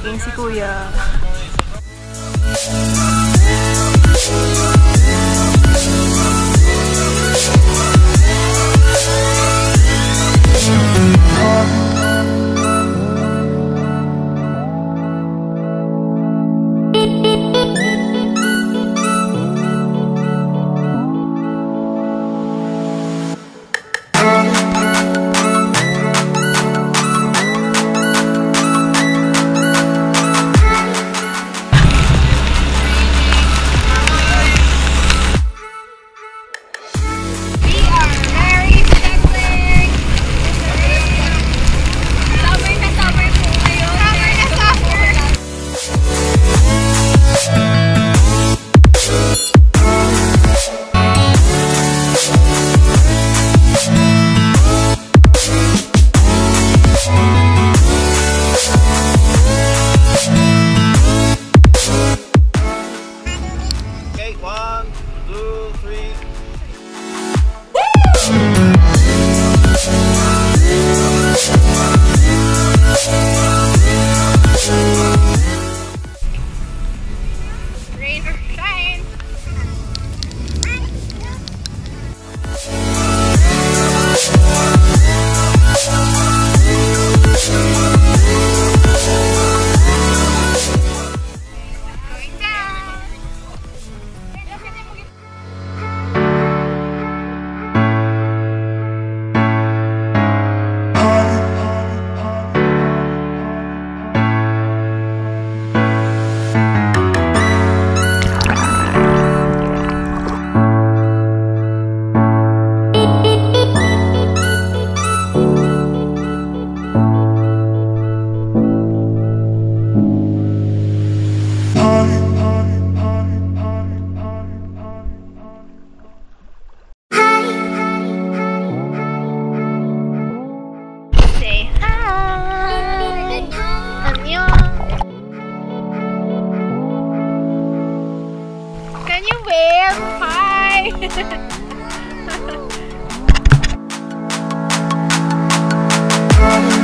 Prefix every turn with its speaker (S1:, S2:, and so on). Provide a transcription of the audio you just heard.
S1: magiging si Kuya. Hi.